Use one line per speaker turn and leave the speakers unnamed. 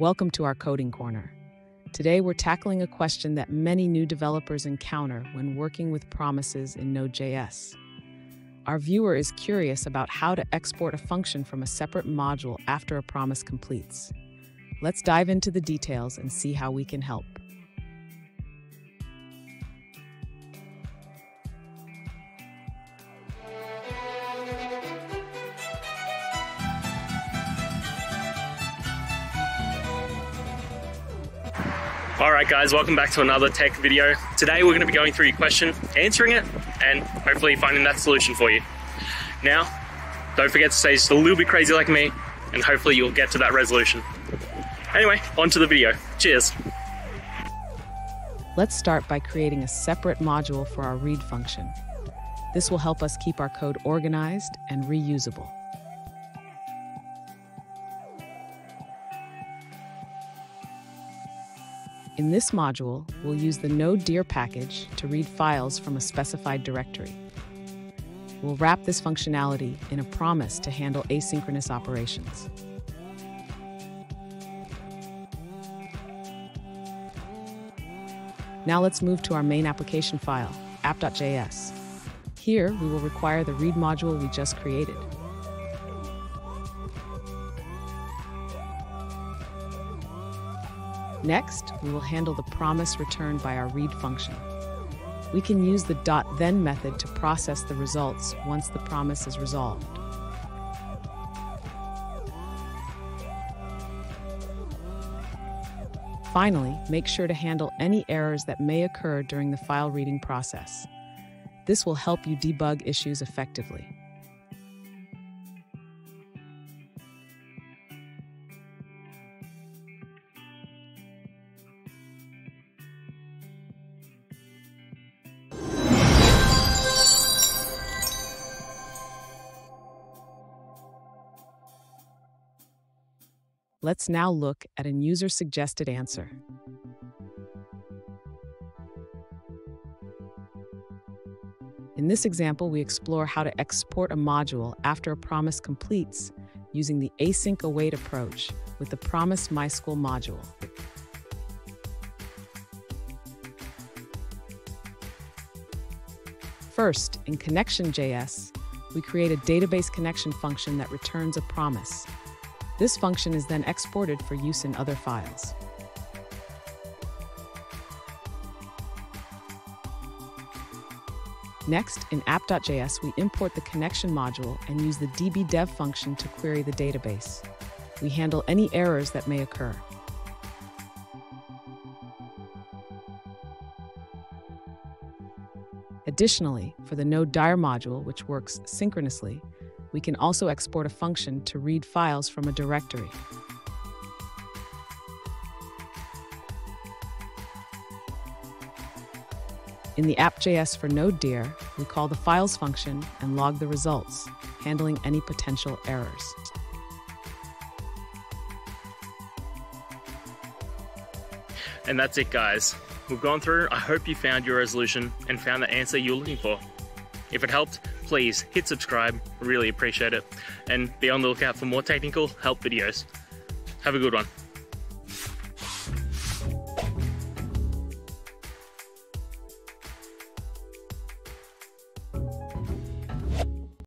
Welcome to our Coding Corner. Today, we're tackling a question that many new developers encounter when working with promises in Node.js. Our viewer is curious about how to export a function from a separate module after a promise completes. Let's dive into the details and see how we can help.
Alright guys, welcome back to another tech video. Today we're going to be going through your question, answering it, and hopefully finding that solution for you. Now, don't forget to stay just a little bit crazy like me, and hopefully you'll get to that resolution. Anyway, on to the video. Cheers.
Let's start by creating a separate module for our read function. This will help us keep our code organized and reusable. In this module, we'll use the node_dir package to read files from a specified directory. We'll wrap this functionality in a promise to handle asynchronous operations. Now let's move to our main application file, app.js. Here, we will require the read module we just created. Next, we will handle the promise returned by our read function. We can use the dot .then method to process the results once the promise is resolved. Finally, make sure to handle any errors that may occur during the file reading process. This will help you debug issues effectively. Let's now look at a user-suggested answer. In this example, we explore how to export a module after a promise completes using the async await approach with the Promise MySQL module. First, in Connection.js, we create a database connection function that returns a promise. This function is then exported for use in other files. Next, in app.js, we import the connection module and use the dbdev function to query the database. We handle any errors that may occur. Additionally, for the node_dir module, which works synchronously, we can also export a function to read files from a directory. In the app.js for node_dir, we call the files function and log the results, handling any potential errors.
And that's it guys. We've gone through, I hope you found your resolution and found the answer you're looking for. If it helped, please hit subscribe, really appreciate it, and be on the lookout for more technical help videos. Have a good one.